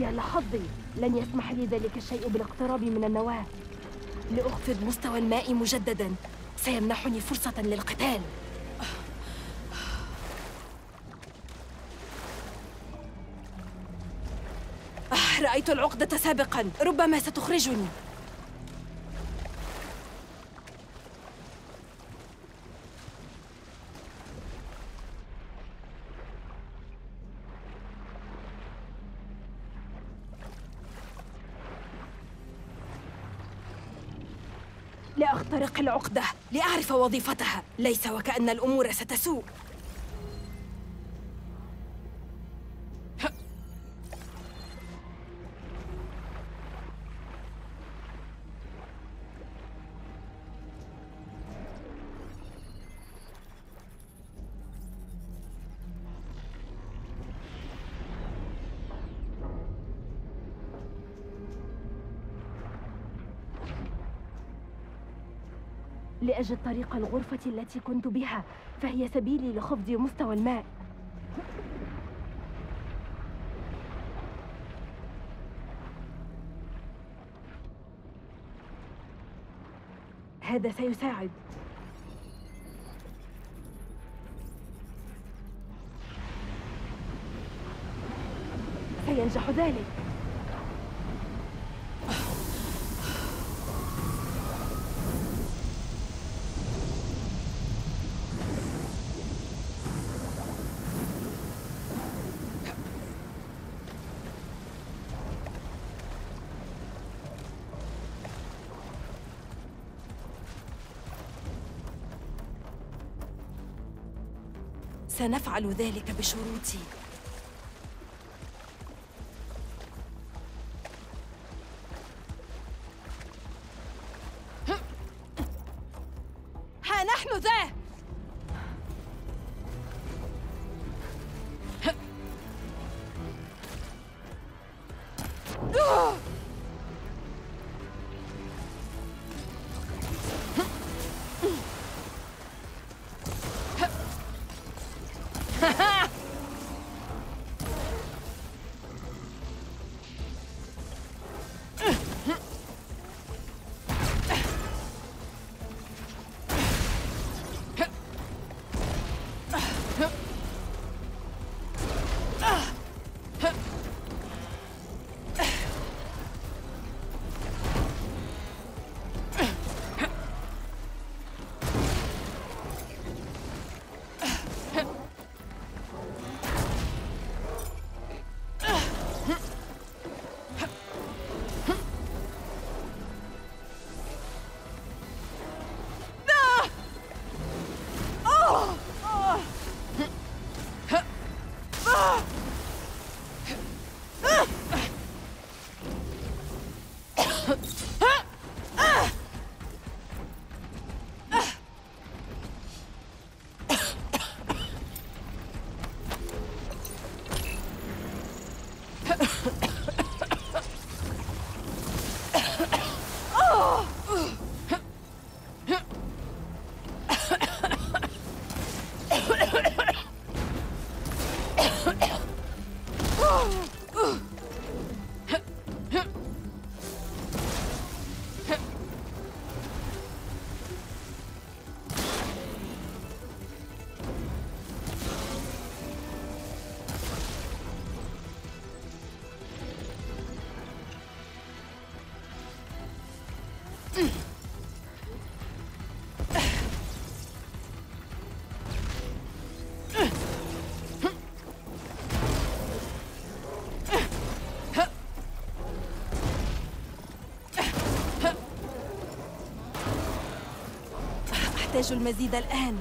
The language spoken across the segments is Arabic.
يا لحظي لن يسمح لي ذلك الشيء بالاقتراب من النواة. لأخفض مستوى الماء مجددا. سيمنحني فرصة للقتال. آه، رأيت العقدة سابقا. ربما ستخرجني. لأخترق العقدة لأعرف وظيفتها. ليس وكأن الأمور ستسوء. لأجد طريق الغرفة التي كنت بها فهي سبيلي لخفض مستوى الماء. هذا سيساعد. سينجح ذلك. سنفعل ذلك بشروطي. أحتاج المزيد الآن.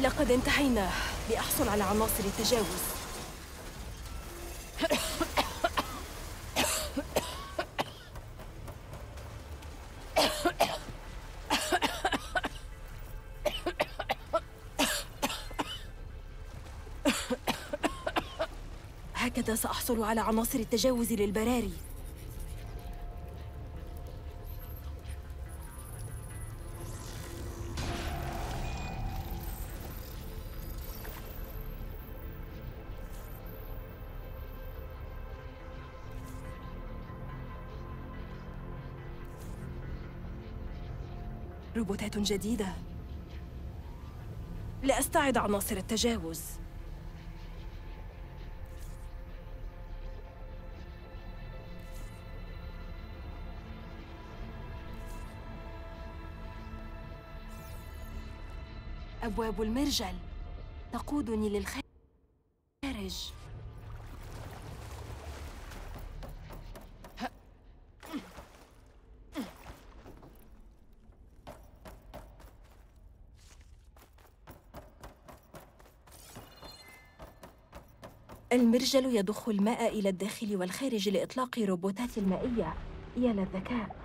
لقد انتهينا لأحصل على عناصر التجاوز. متى سأحصل على عناصر التجاوز للبراري؟ روبوتات جديدة لأستعد عناصر التجاوز أبواب المرجل. تقودني للخارج. المرجل يضخ الماء إلى الداخل والخارج لإطلاق روبوتات المائية. يا للذكاء.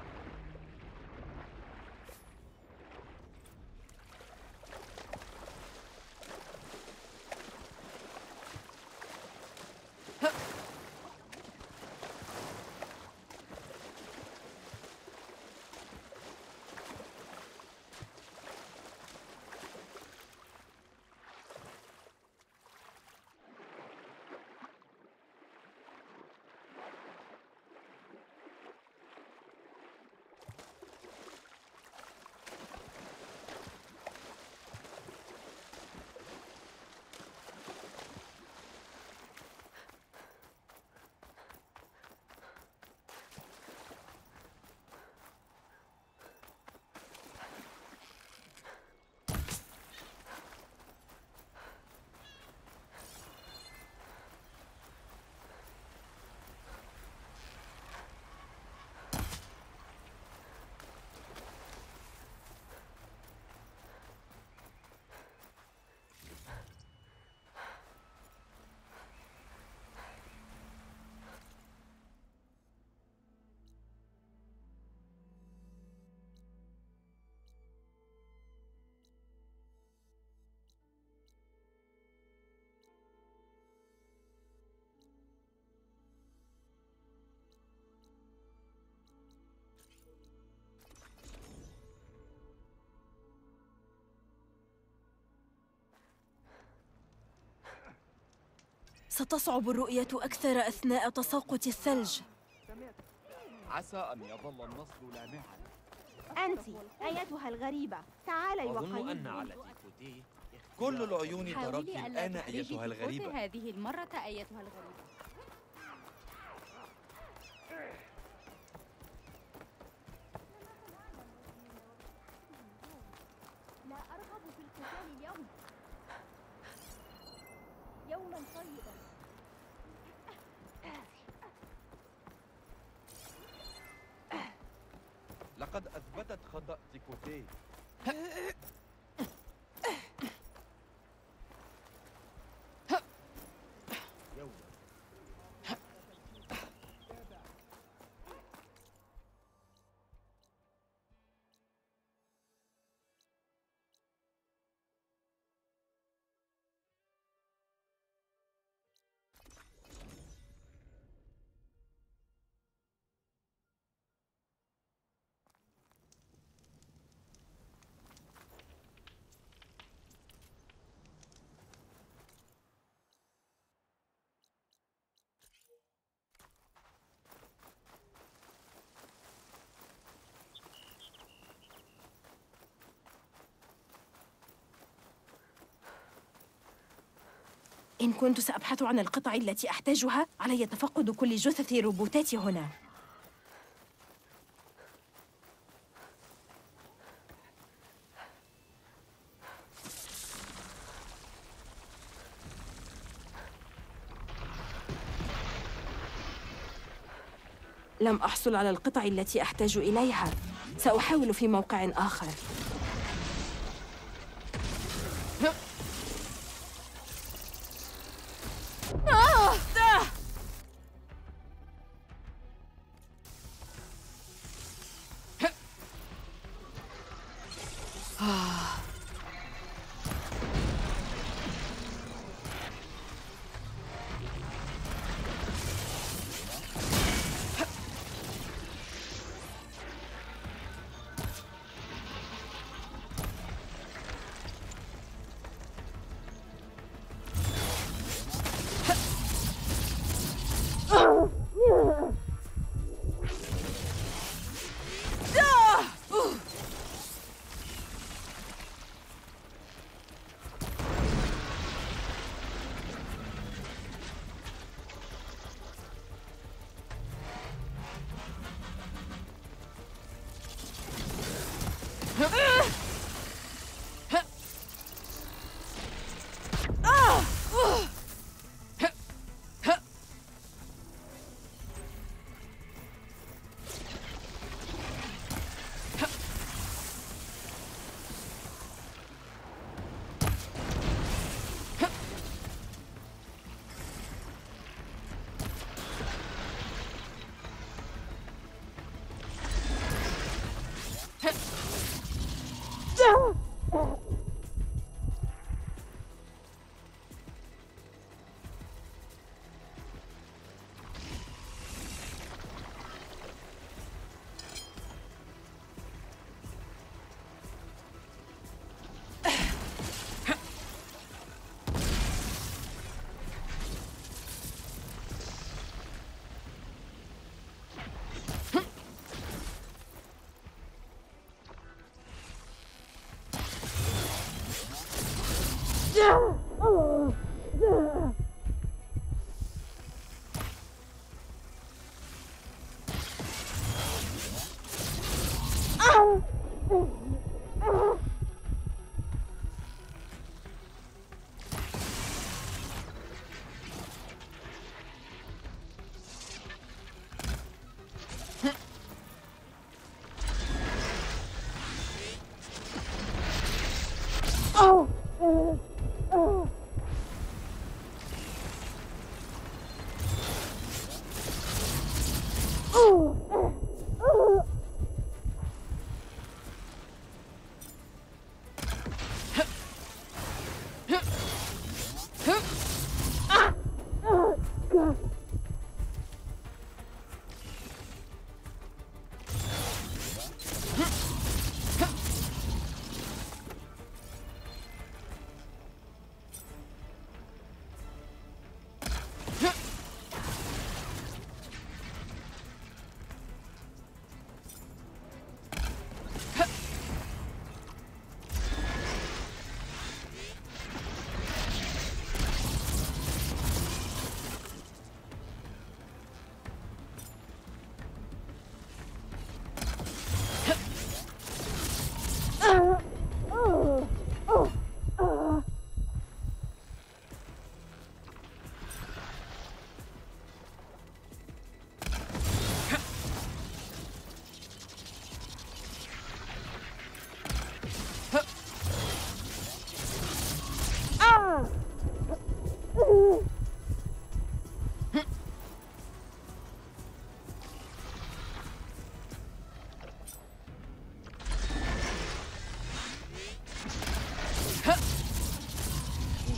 ستصعب الرؤية أكثر أثناء تساقط الثلج. عسى أن يظل النصر لامعا أنت أيتها الغريبة. تعالي أظن وقيدي أن على تيكوتي كل العيون تراك الآن أيتها الغريبة. هذه المرة أيتها الغريبة. った。自己定義 إن كنت سأبحث عن القطع التي أحتاجها علي تفقد كل جثث روبوتات هنا. لم أحصل على القطع التي أحتاج إليها. سأحاول في موقع آخر. Yeah!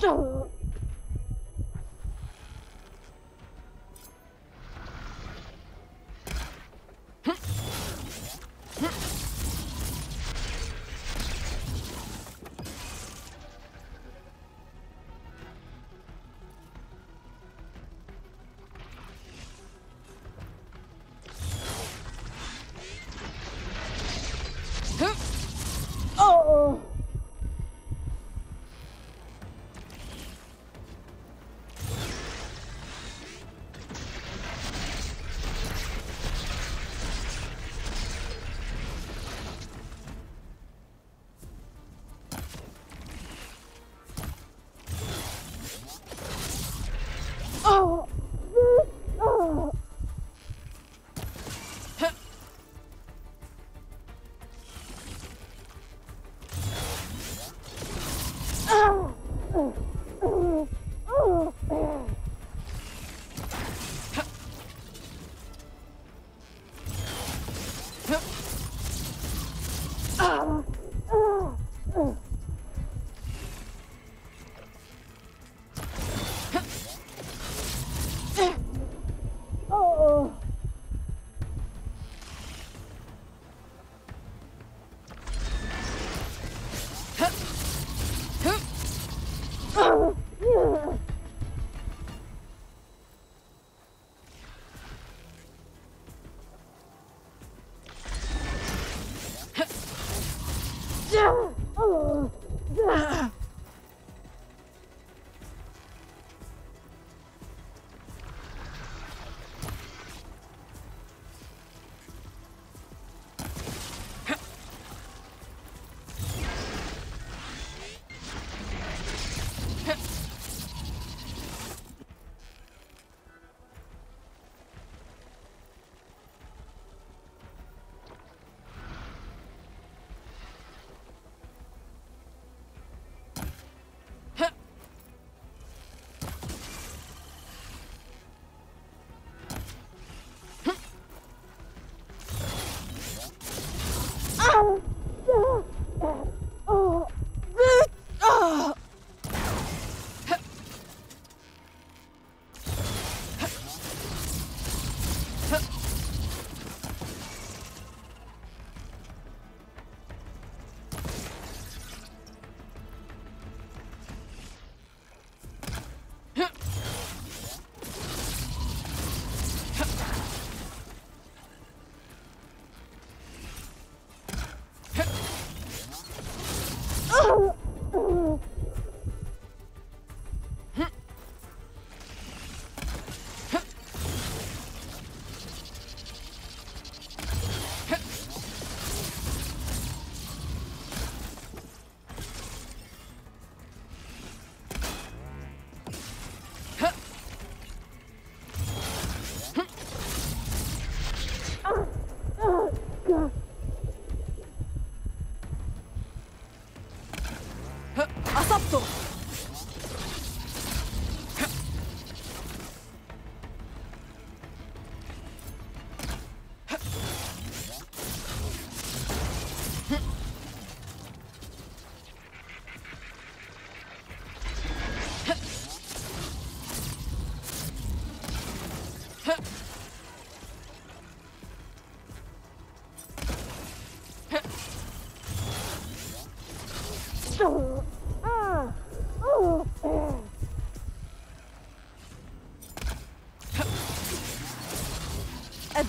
so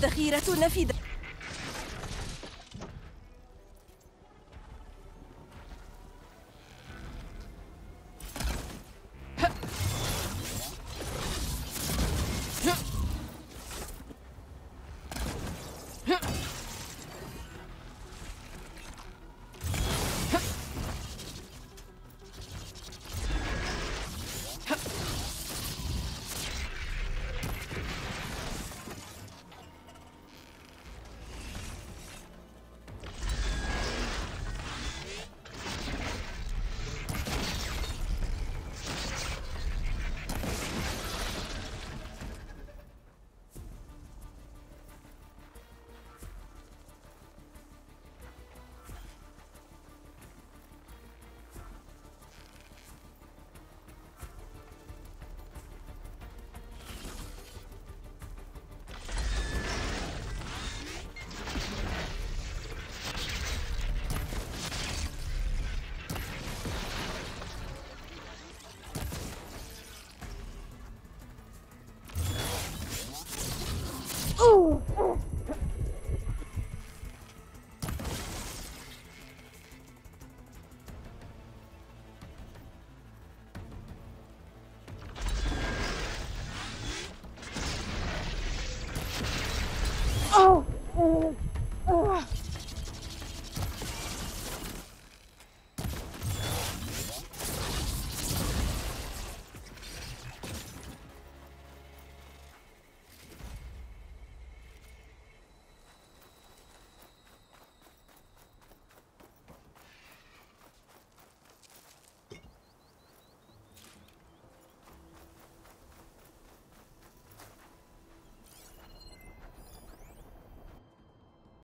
الذخيرة نفدت